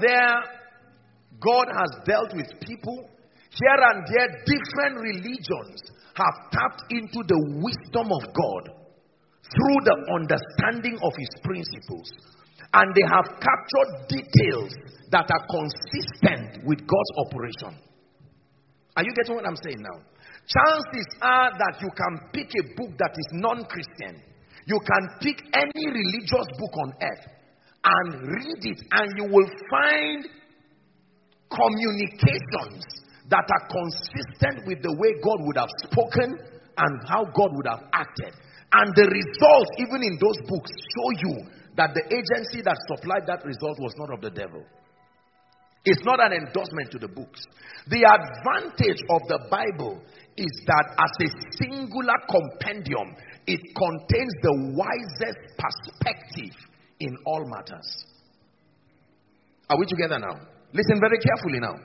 there, God has dealt with people. Here and there, different religions have tapped into the wisdom of God through the understanding of His principles. And they have captured details that are consistent with God's operation. Are you getting what I'm saying now? Chances are that you can pick a book that is non Christian. You can pick any religious book on earth and read it, and you will find communications that are consistent with the way God would have spoken and how God would have acted. And the results, even in those books, show you that the agency that supplied that result was not of the devil. It's not an endorsement to the books. The advantage of the Bible is that as a singular compendium, it contains the wisest perspective in all matters. Are we together now? Listen very carefully now.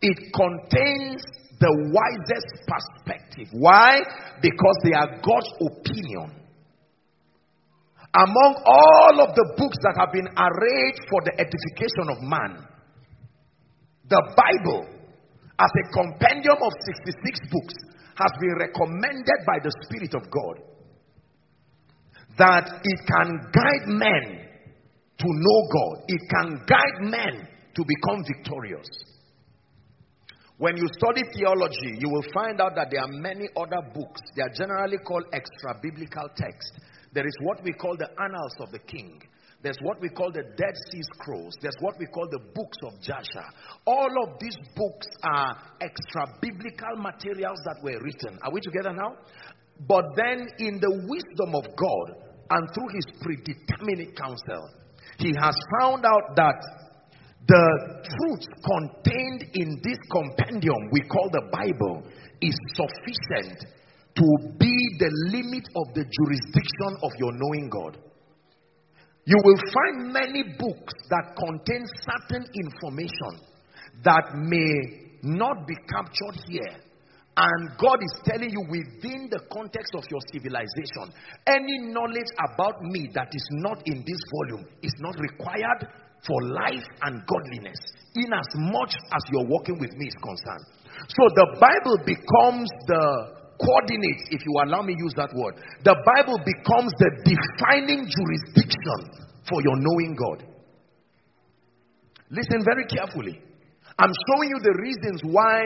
It contains the wisest perspective. Why? Because they are God's opinion. Among all of the books that have been arranged for the edification of man, the Bible, as a compendium of 66 books, has been recommended by the Spirit of God that it can guide men to know God, it can guide men to become victorious. When you study theology, you will find out that there are many other books. They are generally called extra biblical texts. There is what we call the Annals of the King. There's what we call the Dead Sea Scrolls. There's what we call the books of Jasher. All of these books are extra biblical materials that were written. Are we together now? But then, in the wisdom of God and through his predeterminate counsel, he has found out that the truth contained in this compendium we call the Bible is sufficient to be the limit of the jurisdiction of your knowing God. You will find many books that contain certain information that may not be captured here. And God is telling you within the context of your civilization, any knowledge about me that is not in this volume is not required for life and godliness, in as much as you're working with me is concerned. So the Bible becomes the coordinates, if you allow me use that word. The Bible becomes the defining jurisdiction for your knowing God. Listen very carefully. I'm showing you the reasons why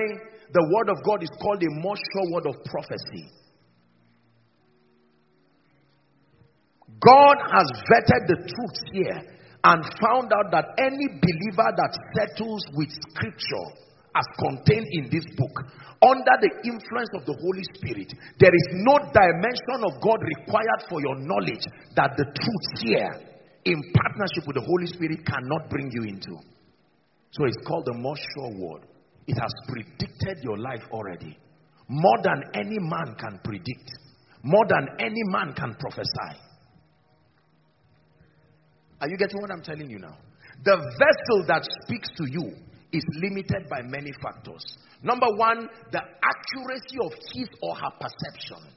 the word of God is called a more sure word of prophecy. God has vetted the truth here and found out that any believer that settles with scripture as contained in this book under the influence of the Holy Spirit, there is no dimension of God required for your knowledge that the truth here in partnership with the Holy Spirit cannot bring you into. So it's called the more sure word. It has predicted your life already. More than any man can predict, more than any man can prophesy. Are you getting what I'm telling you now? The vessel that speaks to you is limited by many factors. Number one, the accuracy of his or her perception.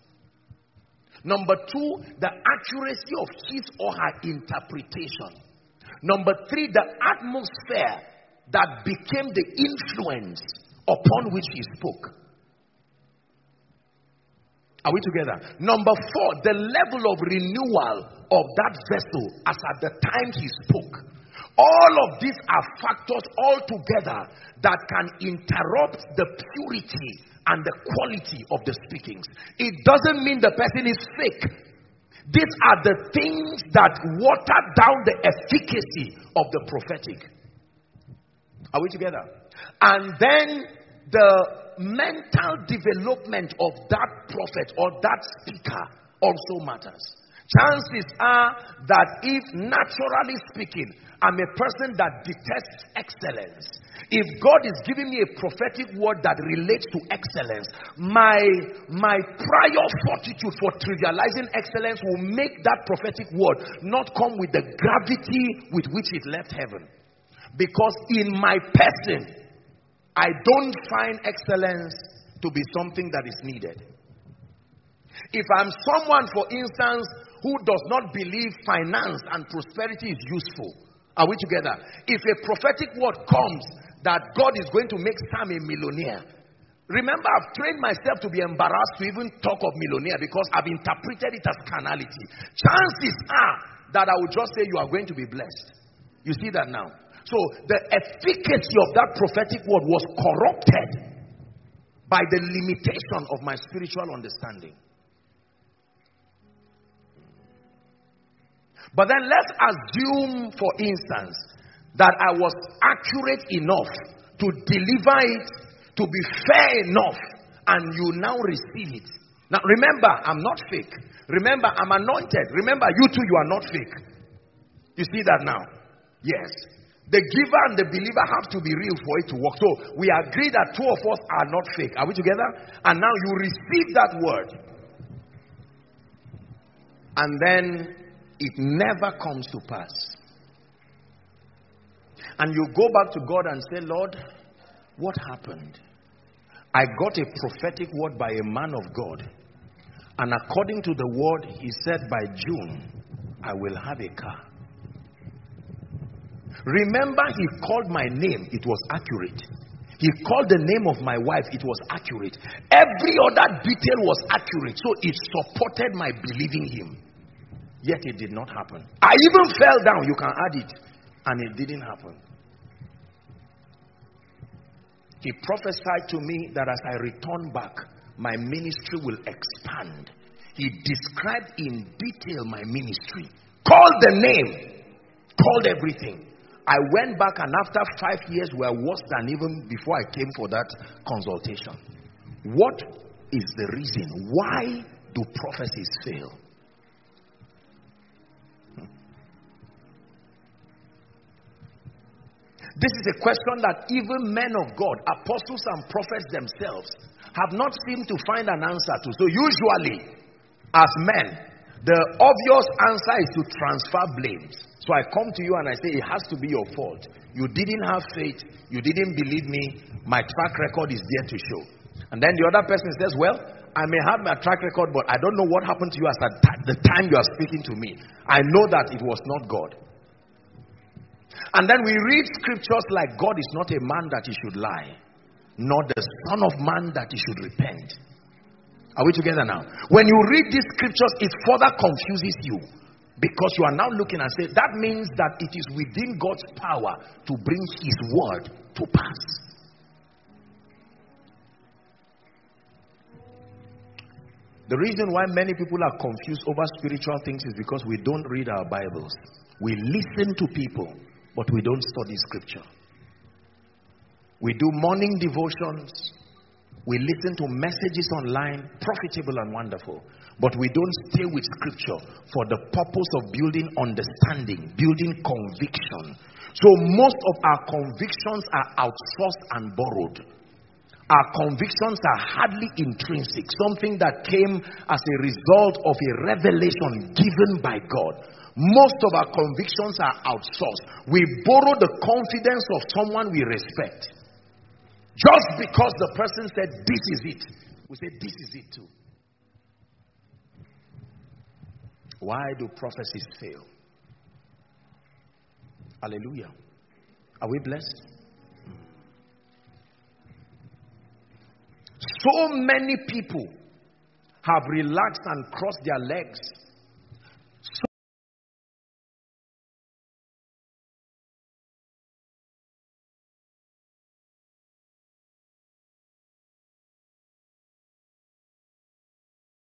Number two, the accuracy of his or her interpretation. Number three, the atmosphere that became the influence upon which he spoke. Are we together? Number four, the level of renewal of that vessel as at the time he spoke. All of these are factors altogether that can interrupt the purity and the quality of the speakings. It doesn't mean the person is fake. These are the things that water down the efficacy of the prophetic. Are we together? And then the mental development of that prophet or that speaker also matters. Chances are that if naturally speaking, I'm a person that detests excellence. If God is giving me a prophetic word that relates to excellence, my, my prior fortitude for trivializing excellence will make that prophetic word not come with the gravity with which it left heaven. Because in my person, I don't find excellence to be something that is needed. If I'm someone, for instance, who does not believe finance and prosperity is useful. Are we together? If a prophetic word comes that God is going to make Sam a millionaire, remember I've trained myself to be embarrassed to even talk of millionaire because I've interpreted it as carnality. Chances are that I will just say you are going to be blessed. You see that now? So the efficacy of that prophetic word was corrupted by the limitation of my spiritual understanding. But then let's assume, for instance, that I was accurate enough to deliver it, to be fair enough, and you now receive it. Now remember, I'm not fake. Remember, I'm anointed. Remember, you too, you are not fake. You see that now? Yes. The giver and the believer have to be real for it to work. So we agree that two of us are not fake. Are we together? And now you receive that word. And then it never comes to pass. And you go back to God and say, Lord, what happened? I got a prophetic word by a man of God. And according to the word, he said, by June, I will have a car. Remember, he called my name, it was accurate. He called the name of my wife, it was accurate. Every other detail was accurate, so it supported my believing him. Yet it did not happen. I even fell down, you can add it, and it didn't happen. He prophesied to me that as I return back, my ministry will expand. He described in detail my ministry, called the name, called everything. I went back, and after five years, were worse than even before I came for that consultation. What is the reason? Why do prophecies fail? Hmm. This is a question that even men of God, apostles and prophets themselves, have not seemed to find an answer to. So, usually, as men, the obvious answer is to transfer blames. So I come to you and I say, It has to be your fault. You didn't have faith. You didn't believe me. My track record is there to show. And then the other person says, Well, I may have my track record, but I don't know what happened to you at the time you are speaking to me. I know that it was not God. And then we read scriptures like God is not a man that he should lie, nor the Son of Man that he should repent. Are we together now? When you read these scriptures, it further confuses you. Because you are now looking and say, that means that it is within God's power to bring His word to pass. The reason why many people are confused over spiritual things is because we don't read our Bibles. We listen to people, but we don't study scripture. We do morning devotions, we listen to messages online, profitable and wonderful. But we don't stay with scripture for the purpose of building understanding, building conviction. So most of our convictions are outsourced and borrowed. Our convictions are hardly intrinsic, something that came as a result of a revelation given by God. Most of our convictions are outsourced. We borrow the confidence of someone we respect. Just because the person said, This is it, we say, This is it too. Why do prophecies fail? Hallelujah. Are we blessed? So many people have relaxed and crossed their legs